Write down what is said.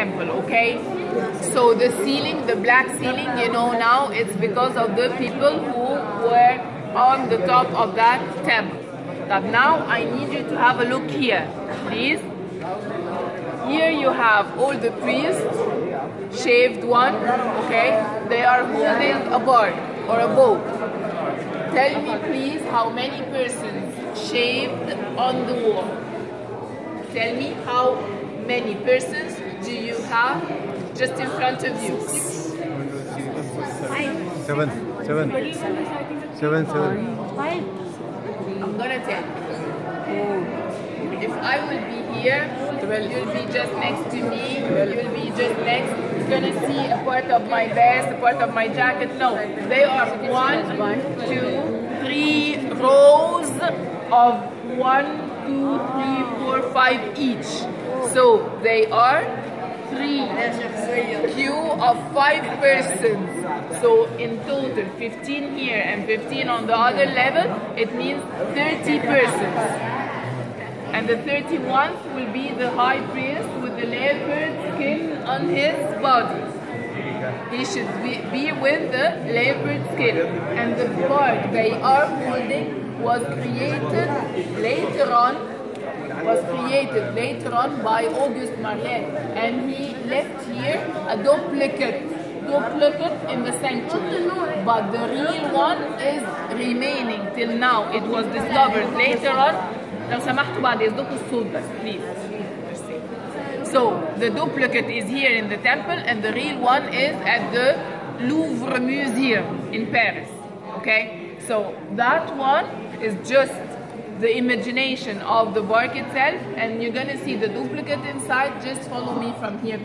temple, okay? So the ceiling, the black ceiling, you know now, it's because of the people who were on the top of that temple. But now I need you to have a look here, please. Here you have all the priests, shaved one, okay? They are holding a bar or a bow. Tell me please how many persons shaved on the wall. Tell me how many persons do you have just in front of you? Seven, seven, seven, seven. I'm gonna tell you. If I will be here, well, you'll be just next to me, you'll be just next. You're gonna see a part of my vest, a part of my jacket. No, they are one, two, three rows of one, two, three, four, five each. So they are three queue of five persons. So in total, 15 here and 15 on the other level, it means 30 persons. And the 31st will be the high priest with the leopard skin on his body. He should be, be with the leopard skin. And the part they are holding was created later on was created later on by Auguste Mariette, and he left here a duplicate duplicate in the sanctuary. but the real one is remaining till now it was discovered later on so the duplicate is here in the temple and the real one is at the Louvre Museum in Paris. Okay? So that one is just the imagination of the bark itself and you're gonna see the duplicate inside. Just follow me from here.